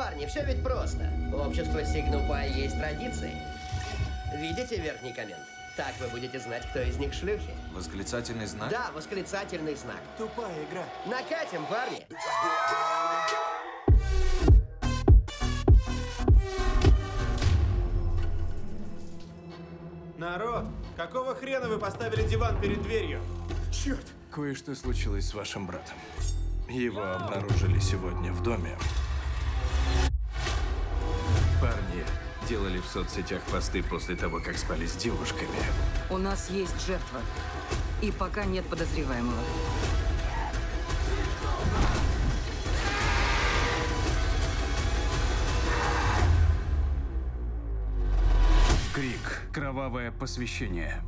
парни, все ведь просто. Signal Pi есть традиции. Видите верхний коммент? Так вы будете знать, кто из них шлюхи. Восклицательный знак? Да, восклицательный знак. Тупая игра. Накатим, парни! Народ, какого хрена вы поставили диван перед дверью? Черт! Кое-что случилось с вашим братом. Его обнаружили сегодня в доме. Делали в соцсетях посты после того, как спали с девушками. У нас есть жертва. И пока нет подозреваемого. Крик. Кровавое посвящение.